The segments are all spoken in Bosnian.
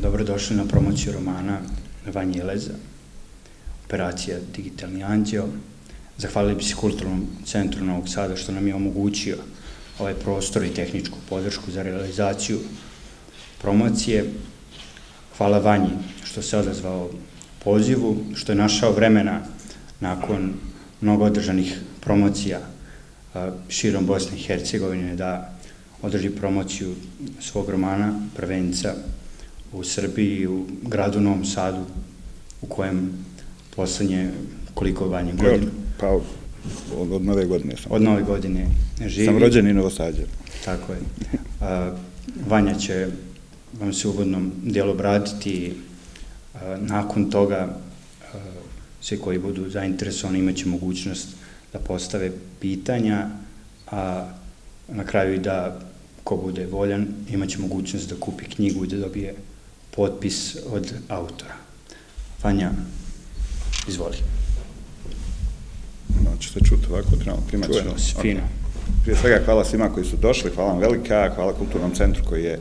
Dobrodošli na promociju romana Vanja Ileza, operacija Digitalni anđeo. Zahvalili bi se Kulturnom centru Novog Sada što nam je omogućio ovaj prostor i tehničku podršku za realizaciju promocije. Hvala Vanji što se odazvao pozivu, što je našao vremena nakon mnogo održanih promocija širom Bosne i Hercegovine da održi promociju svog romana Prvenca u Srbiji, u gradu Novom Sadu, u kojem poslednje koliko vanje godina? Pa od, od nove godine sam. Od nove godine živi. Sam rođen i novosađen. Tako je. A, Vanja će vam se u uvodnom dijelu obratiti. A, nakon toga a, svi koji budu zainteresovani imaće mogućnost da postave pitanja, a na kraju i da ko bude voljan imaće mogućnost da kupi knjigu i da dobije potpis od autora. Vanja, izvoli. No, će se čuti ovako, trebamo primati. Čujemo se, fino. Prije svega hvala svima koji su došli, hvala vam velika, hvala Kulturnom centru koji je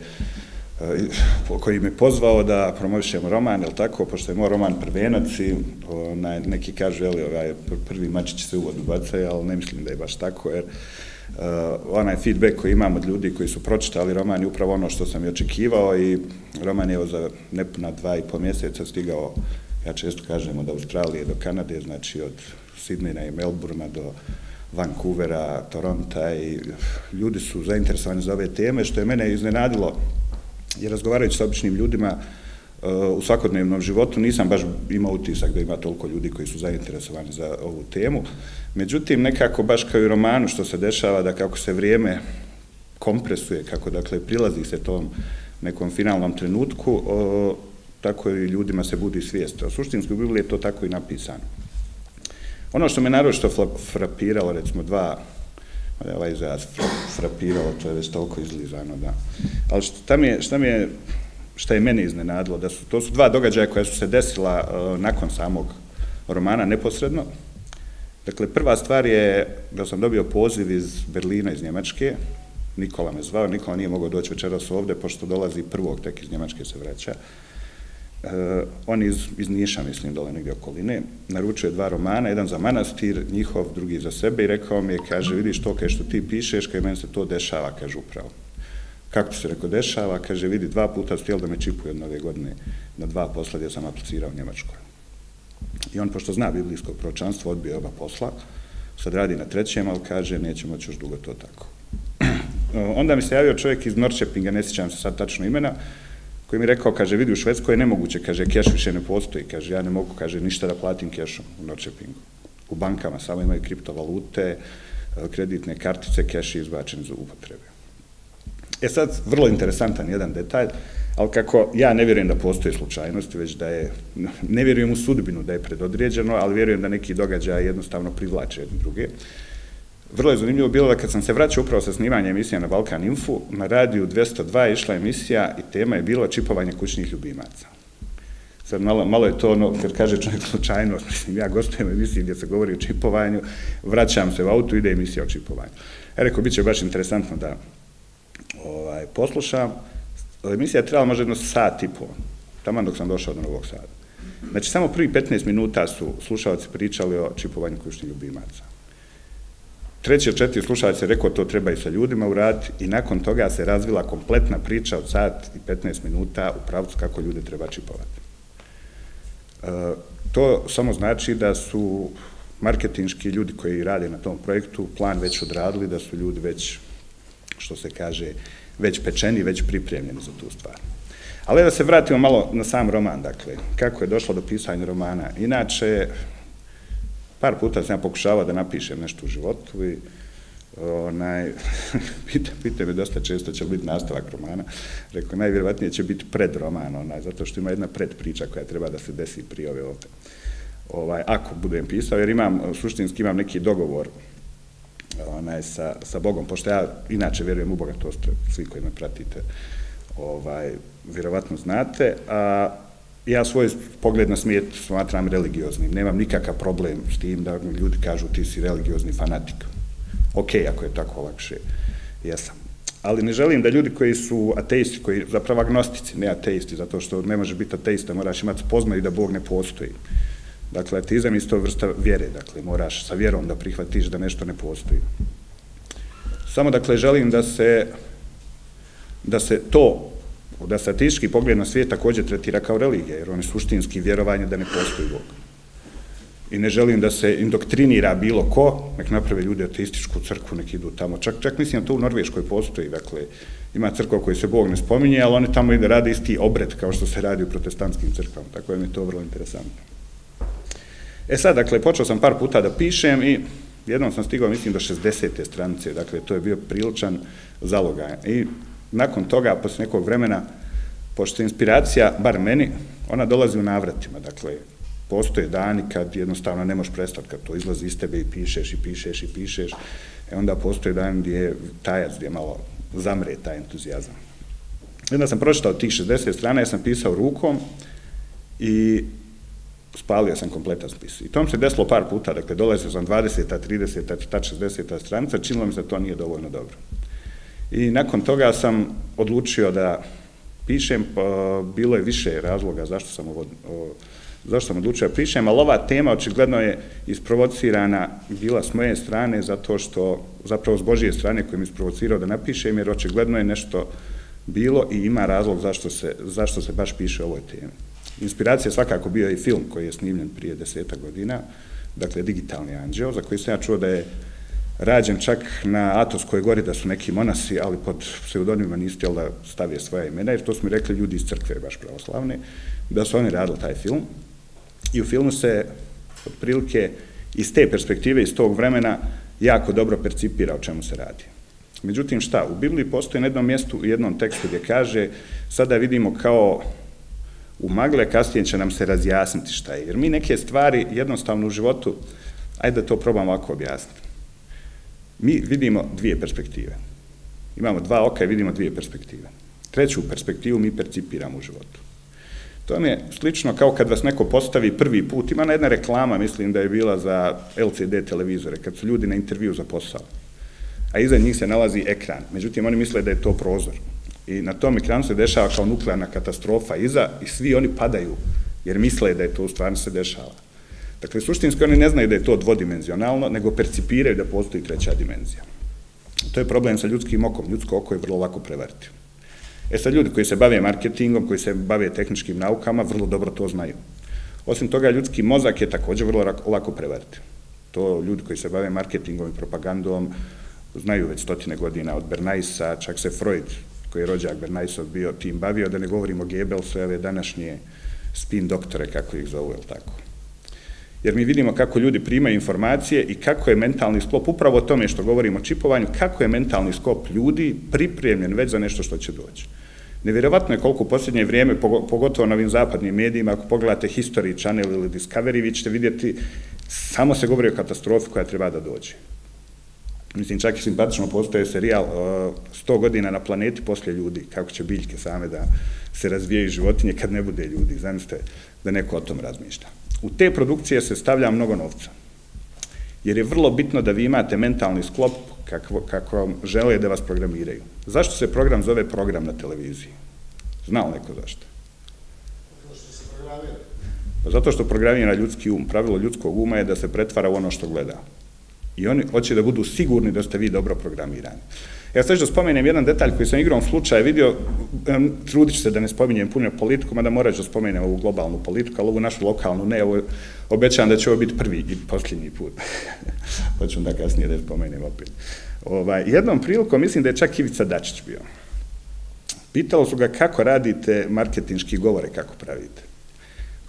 eh, koji me pozvao da promovišemo roman, jel tako, pošto je moj roman prvenac i onaj, neki kažu, jel, ovaj, prvi mačić se uvod ubacaju, ali ne mislim da je baš tako, jer uh, onaj feedback koji imam od ljudi koji su pročitali roman je upravo ono što sam i očekivao i roman je za nepuna dva i pol mjeseca stigao, ja često kažem, od Australije do Kanade, znači od Sidnina i Melburna do Vancouvera, Toronta i ljudi su zainteresovani za ove teme, što je mene iznenadilo, jer razgovarajući sa običnim ljudima, uh, Eh, u svakodnevnom životu nisam baš imao utisak da ima toliko ljudi koji su zainteresovani za ovu temu. Međutim, nekako baš kao i romanu što se dešava, da kako se vrijeme kompresuje, kako dakle prilazi se tom nekom finalnom trenutku, o, tako i ljudima se budi svijest. O suštinskoj Bibliji je to tako i napisano. Ono što me naročito frapiralo, recimo dva, ovaj izraz frapiralo, to je već toliko izlizano, da. Ali šta mi je, šta mi je, šta je mene iznenadilo, da su, to su dva događaja koja su se desila uh, nakon samog romana neposredno. Dakle, prva stvar je da sam dobio poziv iz Berlina, iz Njemačke, Nikola me zvao, Nikola nije mogao doći večeras ovde, pošto dolazi prvog, tek iz Njemačke se vraća. Uh, on iz, iz Niša, mislim, dole negdje okoline, naručuje dva romana, jedan za manastir, njihov, drugi za sebe i rekao mi je, kaže, vidiš to kaj što ti pišeš, kaj meni se to dešava, kaže upravo. Kako se reko dešava, kaže, vidi, dva puta stijel da me čipuju od nove godine, na dva posla gdje sam aplicirao u Njemačkoj. I on, pošto zna biblijsko pročanstvo, odbio oba posla, sad radi na trećem, ali kaže, neće moći još dugo to tako. Onda mi se javio čovjek iz Norčepinga, ne sjećam se sad tačno imena, koji mi rekao, kaže, vidi, u Švedskoj je nemoguće, kaže, keš više ne postoji, kaže, ja ne mogu, kaže, ništa da platim kešom u Norčepingu. U bankama samo imaju kriptovalute, kreditne kartice, keš je izbačen za upotrebe. E sad, vrlo interesantan jedan detalj, ali kako ja ne vjerujem da postoje slučajnosti, već da je, ne vjerujem u sudbinu da je predodređeno, ali vjerujem da neki događaj jednostavno privlače jedne druge. Vrlo je zanimljivo bilo da kad sam se vraćao upravo sa snimanja emisija na Balkan Info, na radiju 202 išla emisija i tema je bila čipovanje kućnih ljubimaca. Sad malo, malo je to ono, kad kaže čovjek slučajnost, mislim, ja gostujem emisiji gdje se govori o čipovanju, vraćam se u auto, ide emisija o čipovanju. E, rekao, bit će baš interesantno da ovaj, poslušam. Emisija je trebala možda jedno sat i pol, tamo dok sam došao do Novog Sada. Znači, samo prvi 15 minuta su slušalci pričali o čipovanju kućnih ljubimaca. Treći od četiri slušalci rekao to treba i sa ljudima uraditi i nakon toga se razvila kompletna priča od sat i 15 minuta u pravcu kako ljude treba čipovati. E, to samo znači da su marketinški ljudi koji rade na tom projektu plan već odradili, da su ljudi već što se kaže, već pečeni, već pripremljeni za tu stvar. Ali da se vratimo malo na sam roman, dakle, kako je došlo do pisanja romana. Inače, par puta sam ja pokušavao da napišem nešto u životu i onaj, pita, pita me dosta često će li biti nastavak romana. Rekao, najvjerovatnije će biti pred roman, onaj, zato što ima jedna predpriča koja treba da se desi prije ove ovde. Ovaj, ako budem pisao, jer imam, suštinski imam neki dogovor onaj, sa, sa Bogom, pošto ja inače vjerujem u Boga, to ste svi koji me pratite, ovaj, vjerovatno znate, a ja svoj pogled na smijet smatram religioznim, nemam nikakav problem s tim da ljudi kažu ti si religiozni fanatik. Ok, ako je tako lakše, jesam. ali ne želim da ljudi koji su ateisti, koji zapravo agnostici, ne ateisti, zato što ne može biti ateista, moraš imati spoznaju da Bog ne postoji. Dakle, ateizam je isto vrsta vjere, dakle, moraš sa vjerom da prihvatiš da nešto ne postoji. Samo, dakle, želim da se, da se to, da se ateistički pogled na svijet također tretira kao religija, jer on je suštinski vjerovanje da ne postoji Bog i ne želim da se indoktrinira bilo ko, nek naprave ljudi ateističku crkvu, nek idu tamo. Čak, čak mislim da to u Norveškoj postoji, dakle, ima crkva koji se Bog ne spominje, ali oni tamo ide rade isti obred kao što se radi u protestantskim crkvama, tako da mi to vrlo interesantno. E sad, dakle, počeo sam par puta da pišem i jednom sam stigao, mislim, do 60. stranice, dakle, to je bio priličan zalogaj. I nakon toga, posle nekog vremena, pošto je inspiracija, bar meni, ona dolazi u navratima, dakle, postoje dani kad jednostavno ne možeš prestati, kad to izlazi iz tebe i pišeš i pišeš i pišeš, e onda postoje dan gdje je tajac, gdje malo zamre taj entuzijazam. Jedna sam pročitao tih 60 strana, ja sam pisao rukom i spalio sam kompletan spis. I tom se desilo par puta, dakle, dolazio sam 20. 30. ta 60. stranica, činilo mi se da to nije dovoljno dobro. I nakon toga sam odlučio da pišem, pa bilo je više razloga zašto sam ovo, zašto sam odlučio da pišem, ali ova tema očigledno je isprovocirana bila s moje strane zato što, zapravo s Božije strane kojim isprovocirao da napišem, jer očigledno je nešto bilo i ima razlog zašto se, zašto se baš piše o ovoj temi. Inspiracija svakako bio i film koji je snimljen prije deseta godina, dakle Digitalni anđeo, za koji sam ja čuo da je rađen čak na Atoskoj gori da su neki monasi, ali pod pseudonimima nisu htjeli da stavije svoje imena, jer to su mi rekli ljudi iz crkve baš pravoslavne, da su oni radili taj film. I u filmu se, otprilike, iz te perspektive, iz tog vremena, jako dobro percipira o čemu se radi. Međutim, šta? U Bibliji postoji na jednom mjestu, u jednom tekstu gdje kaže, sada vidimo kao u magle, kasnije će nam se razjasniti šta je. Jer mi neke stvari jednostavno u životu, ajde da to probam ovako objasniti. Mi vidimo dvije perspektive. Imamo dva oka i vidimo dvije perspektive. Treću perspektivu mi percipiramo u životu. To vam je slično kao kad vas neko postavi prvi put. Ima na jedna reklama, mislim da je bila za LCD televizore, kad su ljudi na intervju za posao. A iza njih se nalazi ekran. Međutim, oni misle da je to prozor. I na tom ekranu se dešava kao nuklearna katastrofa iza i svi oni padaju, jer misle da je to u stvarno se dešava. Dakle, suštinski oni ne znaju da je to dvodimenzionalno, nego percipiraju da postoji treća dimenzija. To je problem sa ljudskim okom. Ljudsko oko je vrlo lako prevariti. E sad ljudi koji se bave marketingom, koji se bave tehničkim naukama, vrlo dobro to znaju. Osim toga, ljudski mozak je također vrlo lako prevariti. To ljudi koji se bave marketingom i propagandom znaju već stotine godina od Bernaisa, čak se Freud, koji je rođak Bernaysov bio tim bavio, da ne govorimo Goebbelsu, ove današnje spin doktore, kako ih zovu, je tako? Jer mi vidimo kako ljudi primaju informacije i kako je mentalni sklop, upravo o tome što govorimo o čipovanju, kako je mentalni sklop ljudi pripremljen već za nešto što će doći. Nevjerovatno je koliko u posljednje vrijeme, pogotovo na ovim zapadnim medijima, ako pogledate History Channel ili Discovery, vi ćete vidjeti, samo se govori o katastrofi koja treba da dođe. Mislim, čak i simpatično postoje serijal uh, 100 godina na planeti poslije ljudi, kako će biljke same da se razvijaju životinje kad ne bude ljudi. Zamislite da neko o tom razmišlja. U te produkcije se stavlja mnogo novca. Jer je vrlo bitno da vi imate mentalni sklop kako, kako vam žele da vas programiraju. Zašto se program zove program na televiziji? Zna li neko zašto? Pa zato što programira ljudski um. Pravilo ljudskog uma je da se pretvara u ono što gleda. I oni hoće da budu sigurni da ste vi dobro programirani. Ja sad ću da spomenem jedan detalj koji sam igrom slučaja vidio, trudit ću se da ne spominjem puno politiku, mada morat ću da spomenem ovu globalnu politiku, ali ovu našu lokalnu ne, ovo, obećam da će ovo biti prvi i posljednji put. Hoću da kasnije da spomenem opet. Ovaj, jednom prilikom, mislim da je čak Ivica Dačić bio. Pitalo su ga kako radite marketinški govore, kako pravite.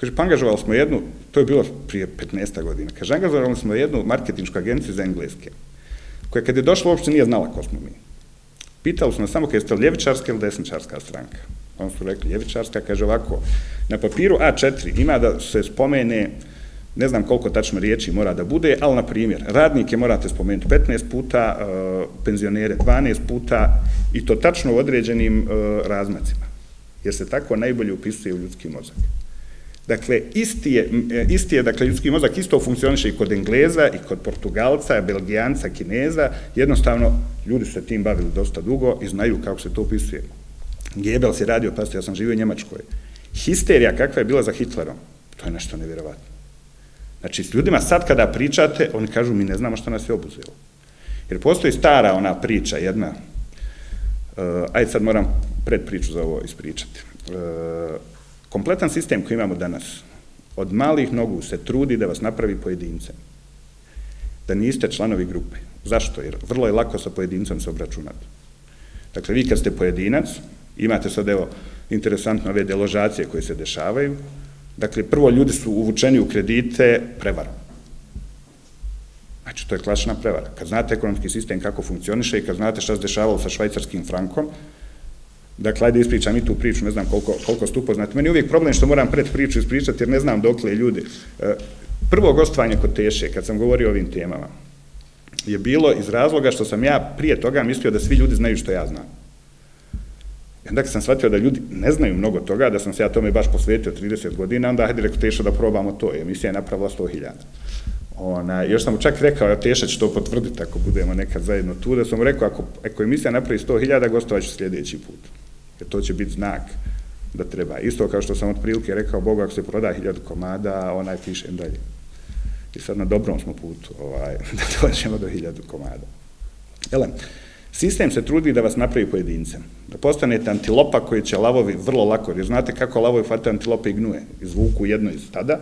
Kaže, pa angažovali smo jednu, to je bilo prije 15. godina, kaže, angažovali smo jednu marketinšku agenciju za engleske, koja kad je došla uopšte nije znala ko smo mi. Pitali smo samo kada ste ljevičarska ili desničarska stranka. Oni su rekli ljevičarska, kaže ovako, na papiru A4 ima da se spomene, ne znam koliko tačno riječi mora da bude, ali na primjer, radnike morate spomenuti 15 puta, e, penzionere 12 puta i to tačno u određenim e, razmacima. Jer se tako najbolje upisuje u ljudski mozak. Dakle, isti je, e, isti je, dakle, ljudski mozak isto funkcioniše i kod Engleza, i kod Portugalca, Belgijanca, Kineza. Jednostavno, ljudi su se tim bavili dosta dugo i znaju kako se to opisuje. Goebbels je radio, pa ja sam živio u Njemačkoj. Histerija kakva je bila za Hitlerom, to je nešto nevjerovatno. Znači, s ljudima sad kada pričate, oni kažu, mi ne znamo što nas je obuzelo. Jer postoji stara ona priča, jedna, uh, ajde sad moram pred priču za ovo ispričati. Uh, kompletan sistem koji imamo danas, od malih nogu se trudi da vas napravi pojedince, Da niste članovi grupe. Zašto? Jer vrlo je lako sa pojedincem se obračunati. Dakle, vi kad ste pojedinac, imate sad, evo, interesantno ove deložacije koje se dešavaju, dakle, prvo ljudi su uvučeni u kredite prevarom. Znači, to je klasična prevara. Kad znate ekonomski sistem kako funkcioniše i kad znate šta se dešavalo sa švajcarskim frankom, dakle, ajde ispričam i tu priču, ne znam koliko, koliko ste upoznati. Meni je uvijek problem što moram pred priču ispričati, jer ne znam dokle ljudi. E, prvo gostovanje kod Teše, kad sam govorio o ovim temama, je bilo iz razloga što sam ja prije toga mislio da svi ljudi znaju što ja znam. I onda kad sam shvatio da ljudi ne znaju mnogo toga, da sam se ja tome baš posvetio 30 godina, onda hajde rekao Teša da probamo to. Emisija je napravila 100.000. Ona, još sam čak rekao, ja Teša ću to potvrditi ako budemo nekad zajedno tu, da sam mu rekao, ako, ako emisija napravi 100.000, gostovaću sljedeći put. Jer to će biti znak da treba. Isto kao što sam od prilike rekao, Bogu, ako se proda 1000 komada, onaj pišem dalje. I sad na dobrom smo putu ovaj, da dođemo do 1000 komada. Jel, sistem se trudi da vas napravi pojedincem. Da postanete antilopa koji će lavovi vrlo lako, jer znate kako lavovi fate antilope i gnuje. Izvuku jedno iz stada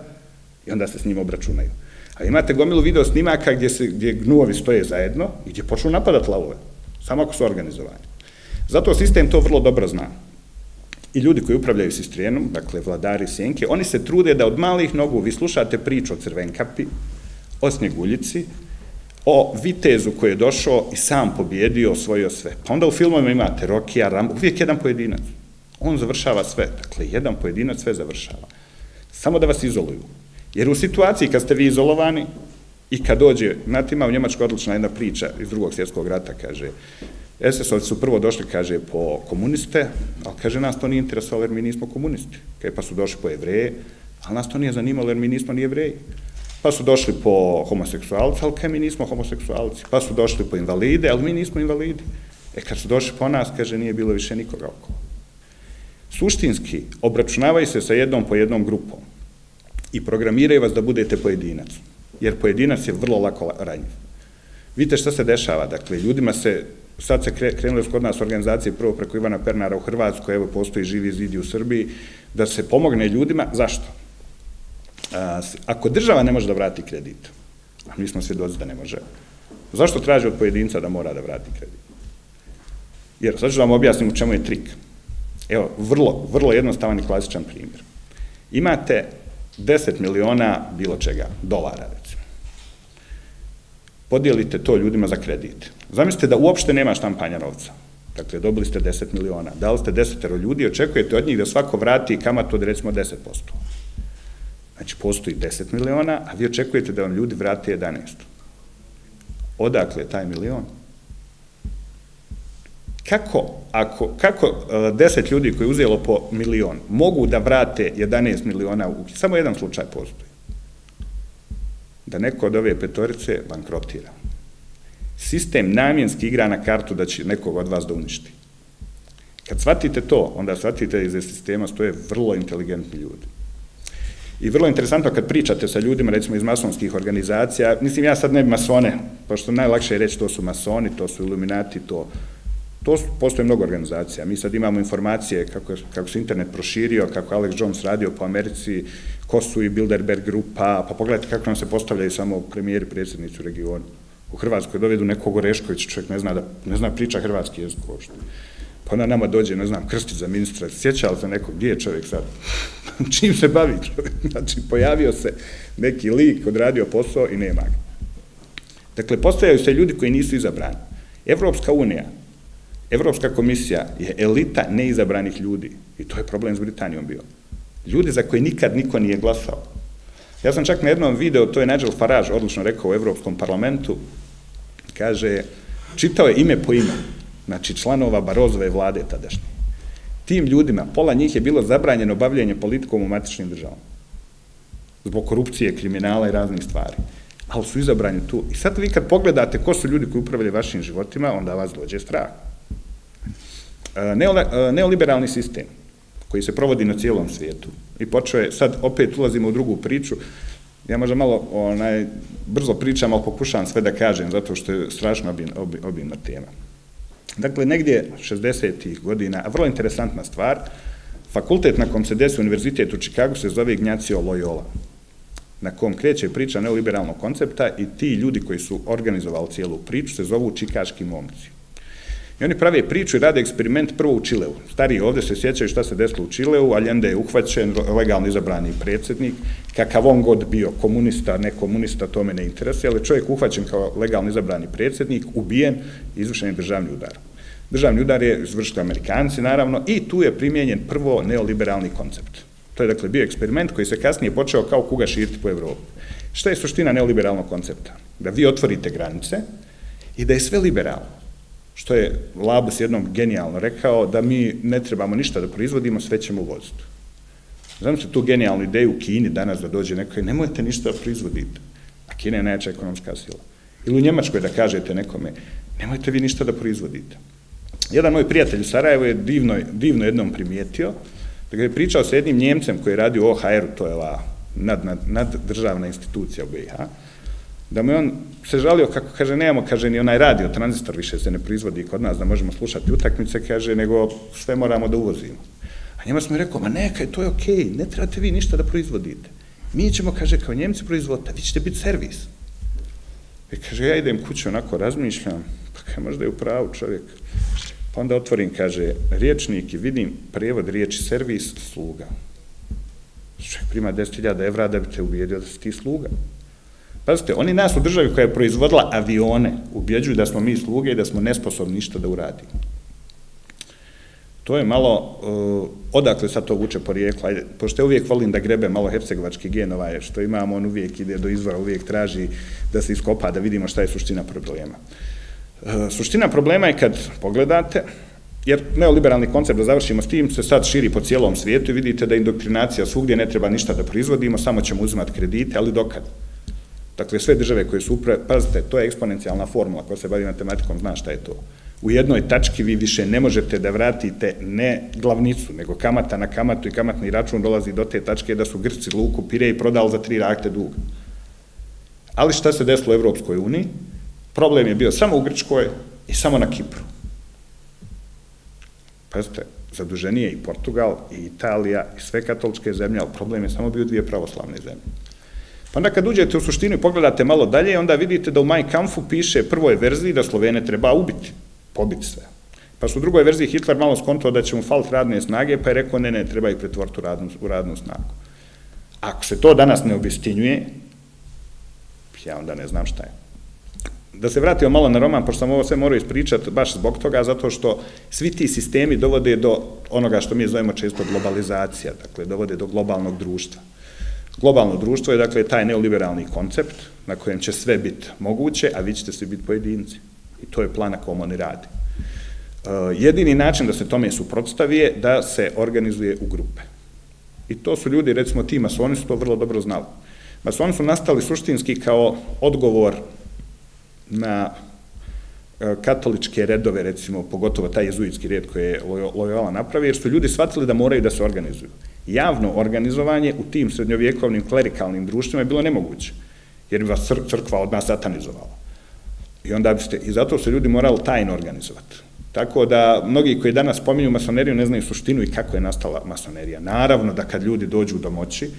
i onda se s njim obračunaju. A imate gomilu video snimaka gdje, se, gdje gnuovi stoje zajedno i gdje počnu napadati lavove. Samo ako su organizovani. Zato sistem to vrlo dobro zna. I ljudi koji upravljaju sistrijenom, dakle vladari sjenke, oni se trude da od malih nogu vi slušate priču o crvenkapi, o snjeguljici, o vitezu koji je došao i sam pobjedio, osvojio sve. Pa onda u filmovima imate Rokija, Rambo, uvijek jedan pojedinac. On završava sve. Dakle, jedan pojedinac sve završava. Samo da vas izoluju. Jer u situaciji kad ste vi izolovani i kad dođe, znate ima u Njemačkoj odlična jedna priča iz drugog svjetskog rata, kaže, SS-ovci su prvo došli, kaže, po komuniste, ali kaže, nas to nije interesovalo jer mi nismo komunisti. Kaže, pa su došli po jevreje, ali nas to nije zanimalo jer mi nismo ni jevreji. Pa su došli po homoseksualci, ali kaže, mi nismo homoseksualci. Pa su došli po invalide, ali mi nismo invalidi. E, kad su došli po nas, kaže, nije bilo više nikoga oko. Suštinski, obračunavaju se sa jednom po jednom grupom i programiraju vas da budete pojedinac. Jer pojedinac je vrlo lako ranjiv. Vidite šta se dešava, dakle, ljudima se, sad se krenule kod nas organizacije prvo preko Ivana Pernara u Hrvatskoj, evo postoji živi zidi u Srbiji, da se pomogne ljudima, zašto? Ako država ne može da vrati kredit, a mi smo svjedoci da ne može, zašto traži od pojedinca da mora da vrati kredit? Jer, sad ću vam objasniti u čemu je trik. Evo, vrlo, vrlo jednostavan i klasičan primjer. Imate 10 miliona bilo čega, dolara recimo. Podijelite to ljudima za kredit. Zamislite da uopšte nema štampanja novca. Dakle, dobili ste 10 miliona. Dali ste desetero ljudi, očekujete od njih da svako vrati kamatu od recimo 10%. Znači, postoji 10 miliona, a vi očekujete da vam ljudi vrate 11. Odakle je taj milion? kako, ako, kako uh, deset ljudi koji je uzelo po milion mogu da vrate 11 miliona, u, samo jedan slučaj postoji. Da neko od ove petorice bankrotira. Sistem namjenski igra na kartu da će nekog od vas da uništi. Kad shvatite to, onda shvatite iz sistema stoje vrlo inteligentni ljudi. I vrlo interesantno kad pričate sa ljudima, recimo iz masonskih organizacija, mislim ja sad ne bi masone, pošto najlakše je reći to su masoni, to su iluminati, to To su, postoje mnogo organizacija. Mi sad imamo informacije kako, kako se internet proširio, kako Alex Jones radio po Americi, ko su i Bilderberg grupa, pa pogledajte kako nam se postavljaju samo premijeri predsjednici u regionu. U Hrvatskoj dovedu nekog Orešković, čovjek ne zna, da, ne zna priča hrvatski jezik uopšte. Pa ona nama dođe, ne znam, krsti za ministra, sjeća li se nekog, gdje je čovjek sad? Čim se bavi čovjek? Znači, pojavio se neki lik, odradio posao i nema ga. Dakle, postavljaju se ljudi koji nisu izabrani. Evropska unija, Evropska komisija je elita neizabranih ljudi. I to je problem s Britanijom bio. Ljudi za koje nikad niko nije glasao. Ja sam čak na jednom video, to je Nigel Farage odlično rekao u Evropskom parlamentu, kaže, čitao je ime po ime, znači članova Barozove vlade tadašnje. Tim ljudima, pola njih je bilo zabranjeno bavljenje politikom u matičnim državama. zbog korupcije, kriminala i raznih stvari. Ali su izabrani tu. I sad vi kad pogledate ko su ljudi koji upravljaju vašim životima, onda vas dođe strah. E, e, neoliberalni sistem koji se provodi na cijelom svijetu i počeo je, sad opet ulazimo u drugu priču, ja možda malo onaj, brzo pričam, ali pokušavam sve da kažem, zato što je strašno obimna tema. Dakle, negdje 60. godina, a vrlo interesantna stvar, fakultet na kom se desi univerzitet u Čikagu se zove Ignacio Loyola, na kom kreće priča neoliberalnog koncepta i ti ljudi koji su organizovali cijelu priču se zovu čikaški momci. I oni prave priču i rade eksperiment prvo u Čileu. Stari ovdje se sjećaju šta se desilo u Čileu, Allende je uhvaćen, legalno izabrani predsjednik, kakav on god bio, komunista, ne komunista, to me ne interesuje, ali čovjek uhvaćen kao legalno izabrani predsjednik, ubijen, izvršen je državni udar. Državni udar je izvršili Amerikanci, naravno, i tu je primjenjen prvo neoliberalni koncept. To je dakle bio eksperiment koji se kasnije počeo kao kuga širiti po Evropi. Šta je suština neoliberalnog koncepta? Da vi otvorite granice i da je sve liberalno što je Labus jednom genijalno rekao, da mi ne trebamo ništa da proizvodimo, sve ćemo uvoziti. Znam se tu genijalnu ideju u Kini danas da dođe neko i nemojte ništa da proizvodite. A Kina je najjača ekonomska sila. Ili u Njemačkoj da kažete nekome, nemojte vi ništa da proizvodite. Jedan moj prijatelj u Sarajevo je divno, divno jednom primijetio, da ga je pričao sa jednim Njemcem koji radi u OHR-u, to je ova nad, nad, nad državna institucija u BiH, da mu on se žalio kako, kaže, nemamo, kaže, ni onaj radio, tranzistor više se ne proizvodi kod nas, da možemo slušati utakmice, kaže, nego sve moramo da uvozimo. A njima smo rekao, ma neka, to je okej, okay, ne trebate vi ništa da proizvodite. Mi ćemo, kaže, kao njemci proizvoditi, vi ćete biti servis. I kaže, ja idem kuću, onako razmišljam, pa kaže možda je u pravu čovjek. Pa onda otvorim, kaže, riječnik i vidim prevod riječi servis, sluga. Čovjek prima 10.000 evra da bi te uvijedio da si ti sluga. Pazite, oni nas u državi koja je proizvodila avione ubjeđuju da smo mi sluge i da smo nesposobni ništa da uradimo. To je malo, uh, odakle sad to vuče porijekla, ajde, pošto ja uvijek volim da grebe malo hercegovački gen, ovaj, što imamo, on uvijek ide do izvora, uvijek traži da se iskopa, da vidimo šta je suština problema. Uh, suština problema je kad pogledate, jer neoliberalni koncept, da završimo s tim, se sad širi po cijelom svijetu i vidite da indoktrinacija svugdje ne treba ništa da proizvodimo, samo ćemo uzimati kredite, ali dokad? Dakle, sve države koje su upravo, pazite, to je eksponencijalna formula koja se bavi matematikom, zna šta je to. U jednoj tački vi više ne možete da vratite ne glavnicu, nego kamata na kamatu i kamatni račun dolazi do te tačke da su Grci luku pire i prodali za tri rakte duga. Ali šta se desilo u Evropskoj uniji? Problem je bio samo u Grčkoj i samo na Kipru. Pazite, zaduženije i Portugal, i Italija, i sve katoličke zemlje, ali problem je samo bio dvije pravoslavne zemlje. Pa onda kad uđete u suštinu i pogledate malo dalje, onda vidite da u Mein Kampfu piše prvoj verziji da Slovene treba ubiti, pobiti sve. Pa su u drugoj verziji Hitler malo skontao da će mu faliti radne snage, pa je rekao ne, ne, treba ih pretvoriti u radnu, u radnu snagu. Ako se to danas ne obistinjuje, ja onda ne znam šta je. Da se vratio malo na roman, pošto sam ovo sve morao ispričati baš zbog toga, zato što svi ti sistemi dovode do onoga što mi zovemo često globalizacija, dakle, dovode do globalnog društva. Globalno društvo je dakle taj neoliberalni koncept na kojem će sve biti moguće, a vi ćete svi biti pojedinci. I to je plan na kom oni radi. Uh, jedini način da se tome suprotstavi je da se organizuje u grupe. I to su ljudi, recimo ti masoni su to vrlo dobro znali. Masoni su nastali suštinski kao odgovor na uh, katoličke redove, recimo, pogotovo taj jezuitski red koji je Loyola napravio, jer su ljudi shvatili da moraju da se organizuju javno organizovanje u tim srednjovjekovnim klerikalnim društvima je bilo nemoguće, jer bi vas crkva od nas satanizovala. I onda biste, i zato se ljudi morali tajno organizovati. Tako da mnogi koji danas spominju masoneriju ne znaju suštinu i kako je nastala masonerija. Naravno da kad ljudi dođu do moći,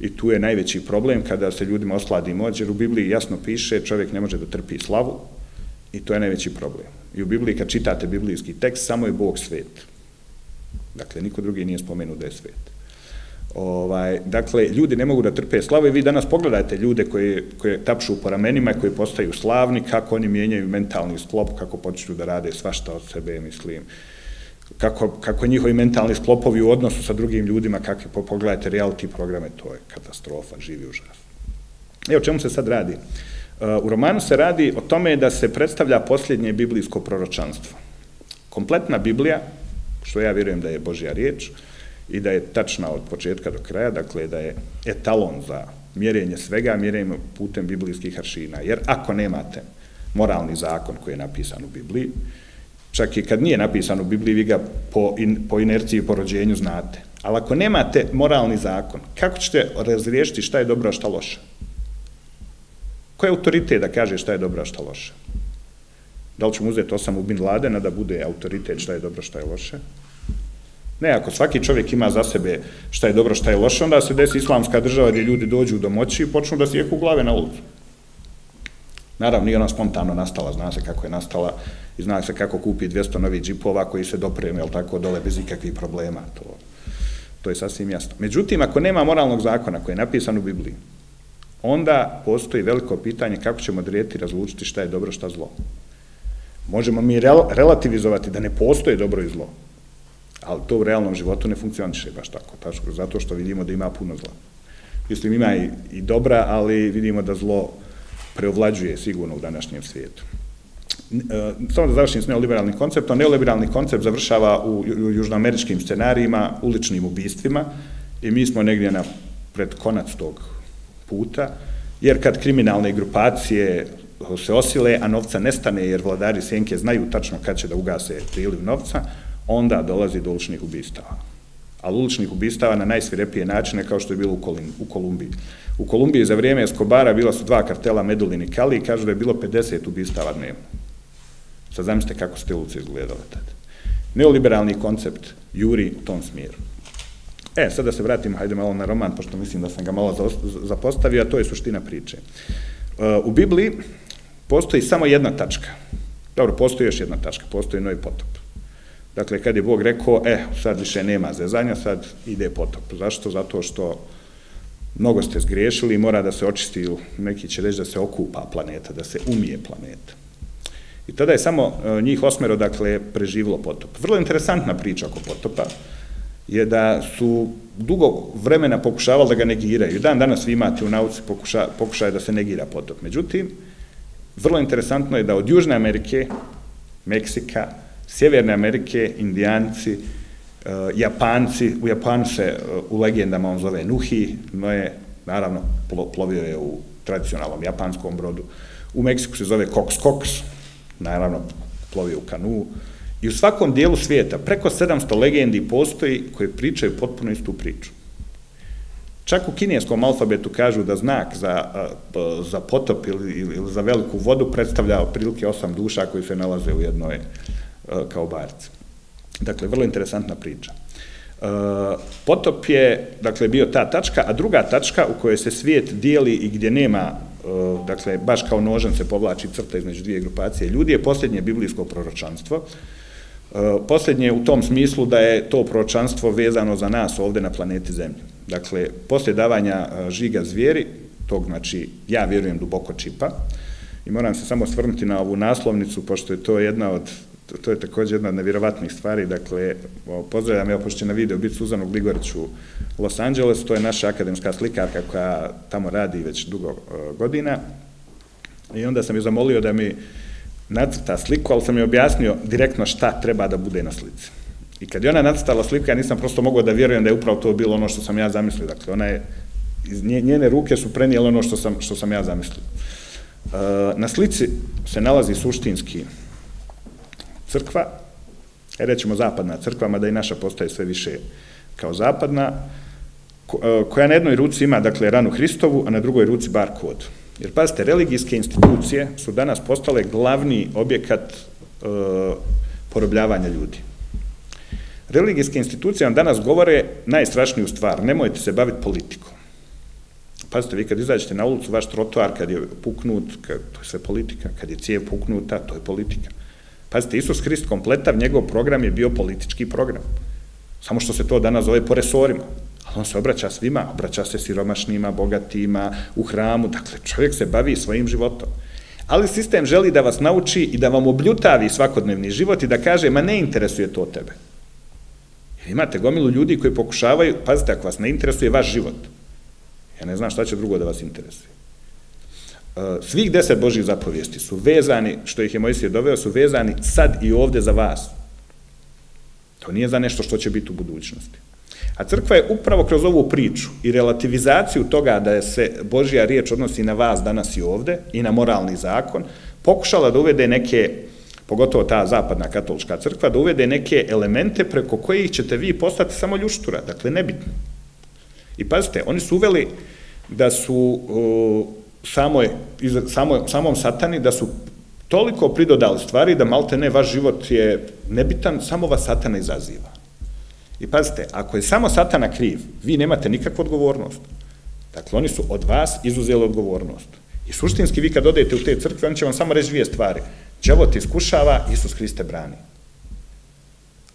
i tu je najveći problem kada se ljudima osladi moć, jer u Bibliji jasno piše čovjek ne može da trpi slavu i to je najveći problem. I u Bibliji kad čitate biblijski tekst, samo je Bog svet. Dakle, niko drugi nije spomenuo da je svet. Ovaj, dakle, ljudi ne mogu da trpe slave. Vi danas pogledajte ljude koji, koji tapšu po ramenima i koji postaju slavni, kako oni mijenjaju mentalni sklop, kako počnu da rade svašta od sebe, mislim. Kako, kako njihovi mentalni sklopovi u odnosu sa drugim ljudima, kakve pogledajte reality programe, to je katastrofa, živi užas. Evo, čemu se sad radi? Uh, u romanu se radi o tome da se predstavlja posljednje biblijsko proročanstvo. Kompletna Biblija, što ja vjerujem da je Božja riječ, i da je tačna od početka do kraja, dakle da je etalon za mjerenje svega, mjerenje putem biblijskih aršina. Jer ako nemate moralni zakon koji je napisan u Bibliji, čak i kad nije napisan u Bibliji, vi ga po, in, po inerciji i po rođenju znate. Ali ako nemate moralni zakon, kako ćete razriješiti šta je dobro, a šta loše? Ko je autoritet da kaže šta je dobro, a šta loše? Da li ćemo uzeti osam u Bin Ladena da bude autoritet šta je dobro, šta je loše? Ne, ako svaki čovjek ima za sebe šta je dobro, šta je loše, onda se desi islamska država gdje ljudi dođu do moći i počnu da sjeku glave na ulicu. Naravno, nije ona spontano nastala, zna se kako je nastala i zna se kako kupi 200 novih džipova koji se dopreme, jel tako, dole bez ikakvih problema. To, to je sasvim jasno. Međutim, ako nema moralnog zakona koji je napisan u Bibliji, onda postoji veliko pitanje kako ćemo odrijeti razlučiti šta je dobro, šta zlo. Možemo mi relativizovati da ne postoje dobro i zlo, ali to u realnom životu ne funkcioniše baš tako, tačko, zato što vidimo da ima puno zla. Mislim, ima i, i dobra, ali vidimo da zlo preovlađuje sigurno u današnjem svijetu. E, samo da završim s neoliberalnim konceptom. Neoliberalni koncept završava u južnoameričkim scenarijima, uličnim ubistvima i mi smo negdje na pred konac tog puta, jer kad kriminalne grupacije se osile, a novca nestane jer vladari senke znaju tačno kad će da ugase priliv novca, onda dolazi do uličnih ubistava. Ali uličnih ubistava na najsvirepije načine kao što je bilo u, Kolin, u Kolumbiji. U Kolumbiji za vrijeme Escobara bila su dva kartela Medulin i Kali i kažu da je bilo 50 ubistava dnevno. Sad zamislite kako su te ulice izgledale tada. Neoliberalni koncept juri u tom smjeru. E, sad da se vratimo, hajde malo na roman, pošto mislim da sam ga malo zapostavio, a to je suština priče. E, u Bibliji postoji samo jedna tačka. Dobro, postoji još jedna tačka, postoji noj potop. Dakle, kad je Bog rekao, e, sad više nema zezanja, sad ide potop. Zašto? Zato što mnogo ste zgriješili i mora da se očisti, neki će reći da se okupa planeta, da se umije planeta. I tada je samo e, njih osmero, dakle, preživilo potop. Vrlo interesantna priča oko potopa je da su dugo vremena pokušavali da ga negiraju. Dan danas vi imate u nauci pokuša, pokušaje da se negira potop. Međutim, vrlo interesantno je da od Južne Amerike, Meksika, Sjeverne Amerike, Indijanci, eh, Japanci, u Japanu se eh, u legendama on zove Nuhi, no je, naravno, plovio je u tradicionalnom japanskom brodu. U Meksiku se zove Cox Cox, naravno, plovio u kanu. I u svakom dijelu svijeta, preko 700 legendi postoji koje pričaju potpuno istu priču. Čak u kineskom alfabetu kažu da znak za, eh, za potop ili, ili za veliku vodu predstavlja otprilike osam duša koji se nalaze u jednoj uh, E, kao barci. Dakle, vrlo interesantna priča. E, potop je, dakle, bio ta tačka, a druga tačka u kojoj se svijet dijeli i gdje nema, e, dakle, baš kao nožan se povlači crta između dvije grupacije ljudi, je posljednje biblijsko proročanstvo. E, posljednje u tom smislu da je to proročanstvo vezano za nas ovdje na planeti Zemlji. Dakle, poslije davanja e, žiga zvijeri, tog, znači, ja vjerujem duboko čipa, i moram se samo svrnuti na ovu naslovnicu, pošto je to jedna od to, to je također jedna od nevjerovatnih stvari, dakle, pozdravljam, evo, pošto će na video biti Suzanu Gligorić u Los Angeles, to je naša akademska slikarka koja tamo radi već dugo godina, i onda sam je zamolio da mi nacrta sliku, ali sam je objasnio direktno šta treba da bude na slici. I kad je ona nacrtala sliku, ja nisam prosto mogao da vjerujem da je upravo to bilo ono što sam ja zamislio, dakle, ona je, iz njene ruke su prenijele ono što sam, što sam ja zamislio. E, na slici se nalazi suštinski crkva, e, rećemo zapadna crkva, mada i naša postaje sve više kao zapadna, e, koja na jednoj ruci ima, dakle, ranu Hristovu, a na drugoj ruci bar kod. Jer, pazite, religijske institucije su danas postale glavni objekat e, porobljavanja ljudi. Religijske institucije vam danas govore najstrašniju stvar, nemojte se baviti politikom. Pazite, vi kad izađete na ulicu, vaš trotoar kad je puknut, kad, to je sve politika, kad je cijev puknuta, to je politika. Pazite, Isus Hrist kompletav, njegov program je bio politički program. Samo što se to danas zove po resorima. Ali on se obraća svima, obraća se siromašnima, bogatima, u hramu. Dakle, čovjek se bavi svojim životom. Ali sistem želi da vas nauči i da vam obljutavi svakodnevni život i da kaže, ma ne interesuje to tebe. Jer imate gomilu ljudi koji pokušavaju, pazite, ako vas ne interesuje vaš život, ja ne znam šta će drugo da vas interesuje. Svih deset Božih zapovijesti su vezani, što ih je Mojsije doveo, su vezani sad i ovde za vas. To nije za nešto što će biti u budućnosti. A crkva je upravo kroz ovu priču i relativizaciju toga da je se Božja riječ odnosi na vas danas i ovde i na moralni zakon, pokušala da uvede neke, pogotovo ta zapadna katolička crkva, da uvede neke elemente preko kojih ćete vi postati samo ljuštura, dakle nebitno. I pazite, oni su uveli da su uh, samoj, samo, samom satani, da su toliko pridodali stvari da malte ne, vaš život je nebitan, samo vas satana izaziva. I pazite, ako je samo satana kriv, vi nemate nikakvu odgovornost. Dakle, oni su od vas izuzeli odgovornost. I suštinski, vi kad odete u te crkve, on će vam samo reći dvije stvari. Đavo te iskušava, Isus Hriste brani.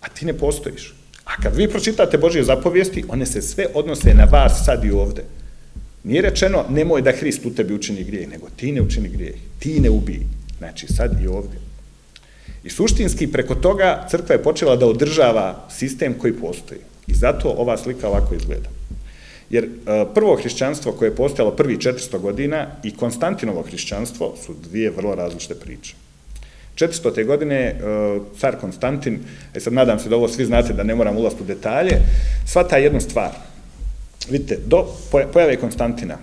A ti ne postojiš. A kad vi pročitate Božje zapovijesti, one se sve odnose na vas sad i ovde. Nije rečeno, nemoj da Hrist u tebi učini grijeh, nego ti ne učini grijeh, ti ne ubij. Znači, sad i ovdje. I suštinski, preko toga, crkva je počela da održava sistem koji postoji. I zato ova slika ovako izgleda. Jer e, prvo hrišćanstvo koje je postojalo prvi 400 godina i Konstantinovo hrišćanstvo su dvije vrlo različite priče. 400. godine e, car Konstantin, e sad nadam se da ovo svi znate da ne moram ulaziti u detalje, svata jednu stvar. Vidite, do pojave Konstantina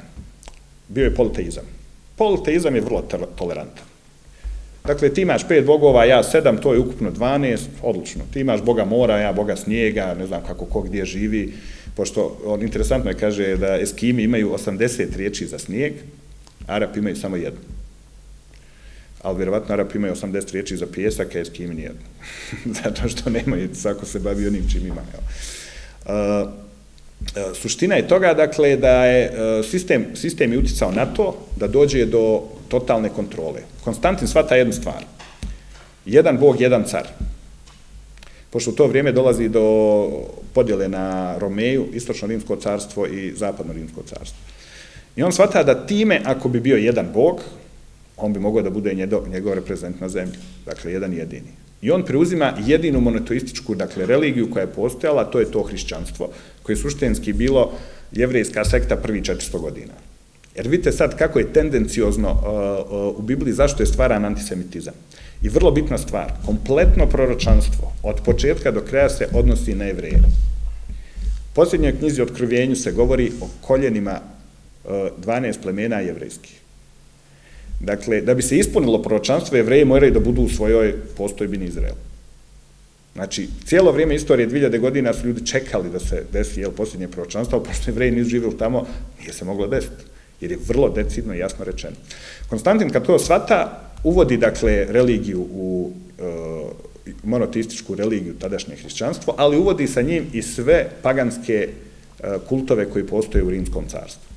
bio je politeizam. Politeizam je vrlo tolerantan. Dakle, ti imaš pet bogova, ja sedam, to je ukupno 12, odlično. Ti imaš boga mora, ja boga snijega, ne znam kako ko gdje živi, pošto on interesantno je kaže da Eskimi imaju 80 riječi za snijeg, Arapi imaju samo jednu. Ali vjerovatno Arapi imaju 80 riječi za pjesak, a Eskimi nijednu. Zato što nemaju, svako se bavi onim čim ima. Uh, E, suština je toga, dakle, da je e, sistem, sistem je uticao na to da dođe do totalne kontrole. Konstantin shvata jednu stvar. Jedan bog, jedan car. Pošto u to vrijeme dolazi do podjele na Romeju, istočno rimsko carstvo i zapadno rimsko carstvo. I on shvata da time, ako bi bio jedan bog, on bi mogao da bude njegov reprezent na zemlji. Dakle, jedan jedini. I on preuzima jedinu monoteističku dakle, religiju koja je postojala, to je to hrišćanstvo, koje je suštenski bilo jevrejska sekta prvi 400 godina. Jer vidite sad kako je tendenciozno uh, uh, u Bibliji zašto je stvaran antisemitizam. I vrlo bitna stvar, kompletno proročanstvo od početka do kraja se odnosi na jevreje. U posljednjoj knjizi Otkrovijenju se govori o koljenima uh, 12 plemena jevrejskih. Dakle, da bi se ispunilo proročanstvo, jevreji moraju da budu u svojoj postojbini Izraela. Znači, cijelo vrijeme istorije, 2000 godina su ljudi čekali da se desi jel, posljednje proročanstvo, ali pošto jevreji nisu živjeli tamo, nije se moglo desiti jer je vrlo decidno i jasno rečeno. Konstantin, kad to svata, uvodi, dakle, religiju u e, monoteističku religiju, tadašnje hrišćanstvo, ali uvodi sa njim i sve paganske e, kultove koji postoje u Rimskom carstvu.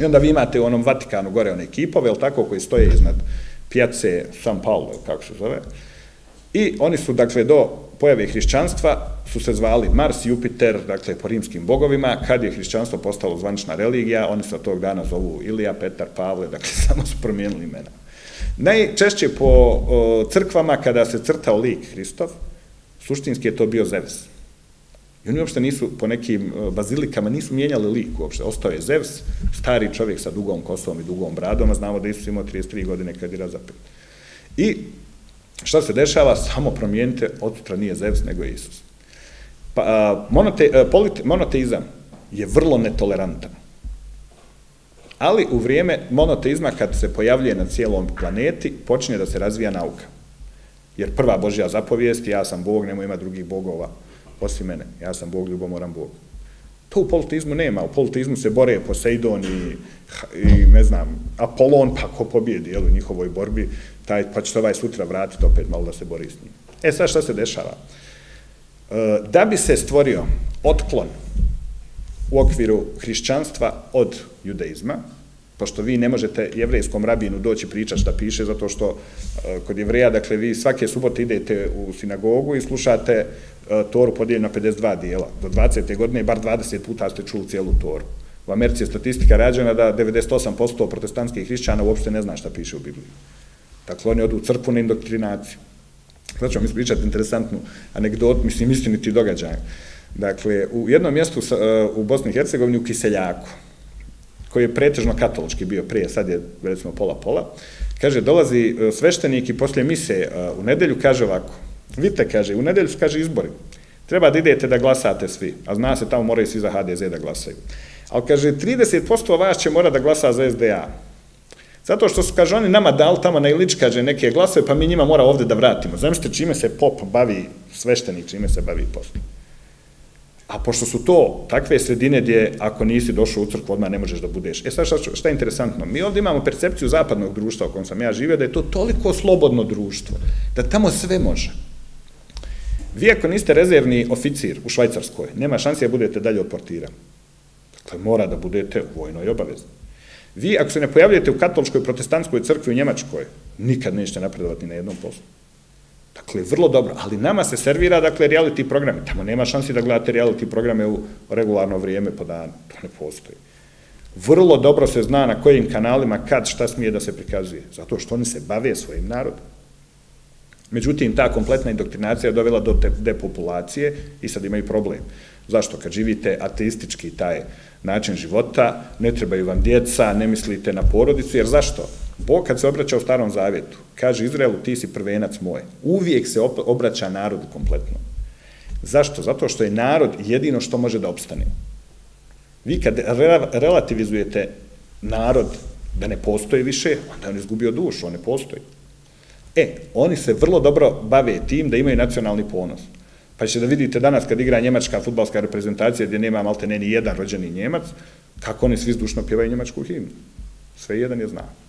I onda vi imate u onom Vatikanu gore one kipove, ili tako, koji stoje iznad pijace San Paolo, kako se zove, i oni su, dakle, do pojave hrišćanstva su se zvali Mars, Jupiter, dakle, po rimskim bogovima. Kad je hrišćanstvo postalo zvanična religija, oni se od tog dana zovu Ilija, Petar, Pavle, dakle, samo su promijenili imena. Najčešće po o, crkvama, kada se crtao lik Hristov, suštinski je to bio Zevs. I oni uopšte nisu, po nekim e, bazilikama, nisu mijenjali lik uopšte. Ostao je Zevs, stari čovjek sa dugom kosom i dugom bradom, a znamo da Isus imao 33 godine kad je razapet. I šta se dešava? Samo promijenite, od nije Zevs, nego je Isus. Pa, monote, polite, monoteizam je vrlo netolerantan. Ali u vrijeme monoteizma, kad se pojavljuje na cijelom planeti, počinje da se razvija nauka. Jer prva Božja zapovijest, ja sam Bog, nemoj ima drugih bogova, osim mene, ja sam Bog, ljubomoran Bog. To u politeizmu nema, u politeizmu se bore Poseidon i, i ne znam, Apolon, pa ko pobjedi jel, u njihovoj borbi, taj, pa će se ovaj sutra vratiti opet malo da se bori s njim. E sad šta se dešava? E, da bi se stvorio otklon u okviru hrišćanstva od judaizma, pošto vi ne možete jevrejskom rabinu doći pričati šta piše, zato što e, kod jevreja, dakle, vi svake subote idete u sinagogu i slušate e, Toru podijeljenu na 52 dijela. Do 20. godine bar 20 puta ste čuli cijelu Toru. U Americi je statistika rađena da 98% protestantskih hrišćana uopšte ne zna šta piše u Bibliji. Dakle, oni odu u crkvu na indoktrinaciju. Sada ću vam ispričati interesantnu anegdotu, mislim, istiniti događaj. Dakle, u jednom mjestu e, u Bosni i Hercegovini, u Kiseljaku, koji je pretežno katolički bio prije, sad je recimo pola-pola, kaže, dolazi e, sveštenik i poslije mise e, u nedelju, kaže ovako, vidite, kaže, u nedelju su, kaže, izbori. Treba da idete da glasate svi, a zna se tamo moraju svi za HDZ da glasaju. Ali kaže, 30% vas će mora da glasa za SDA. Zato što su, kaže, oni nama dali tamo na Ilič, kaže, neke glasove, pa mi njima mora ovde da vratimo. Znam što čime se pop bavi, sveštenik, čime se bavi posle. A pošto su to takve sredine gdje ako nisi došao u crkvu, odmah ne možeš da budeš. E sad šta, šta je interesantno? Mi ovdje imamo percepciju zapadnog društva u kojem sam ja živio, da je to toliko slobodno društvo, da tamo sve može. Vi ako niste rezervni oficir u Švajcarskoj, nema šanse da budete dalje od portira. Dakle, mora da budete u vojnoj obavezni. Vi ako se ne pojavljate u katoličkoj protestantskoj crkvi u Njemačkoj, nikad nećete napredovati na jednom poslu. Dakle, vrlo dobro, ali nama se servira, dakle, reality programe. Tamo nema šansi da gledate reality programe u regularno vrijeme po danu. To ne postoji. Vrlo dobro se zna na kojim kanalima, kad, šta smije da se prikazuje. Zato što oni se bave svojim narodom. Međutim, ta kompletna indoktrinacija je dovela do te depopulacije i sad imaju problem. Zašto? Kad živite ateistički taj način života, ne trebaju vam djeca, ne mislite na porodicu, jer zašto? Bog kad se obraća u starom zavjetu, kaže Izraelu, ti si prvenac moj. Uvijek se obraća narodu kompletno. Zašto? Zato što je narod jedino što može da opstane. Vi kad relativizujete narod da ne postoji više, onda on izgubio dušu, on ne postoji. E, oni se vrlo dobro bave tim da imaju nacionalni ponos. Pa ćete da vidite danas kad igra njemačka futbalska reprezentacija gdje nema malte ne ni jedan rođeni njemac, kako oni svi zdušno pjevaju njemačku himnu. Sve jedan je znao.